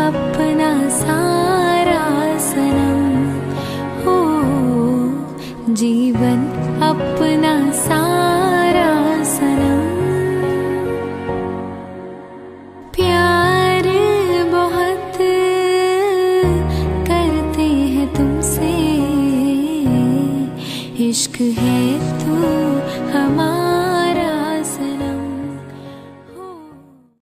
अपना सारा सनम। हो जीवन अपना सारा सनम। प्यार बहुत करते हैं तुमसे। इश्क है तू हमारा